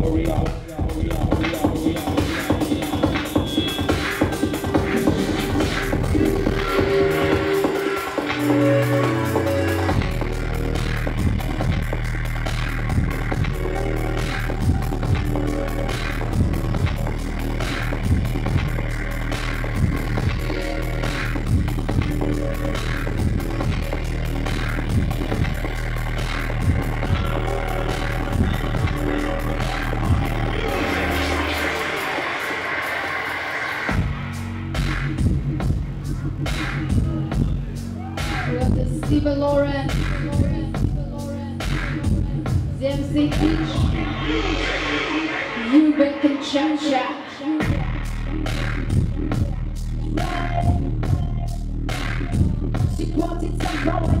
hurry up. Steve Lauren, ZMC Beach, You Bacon Cha Cha. She wanted some romance.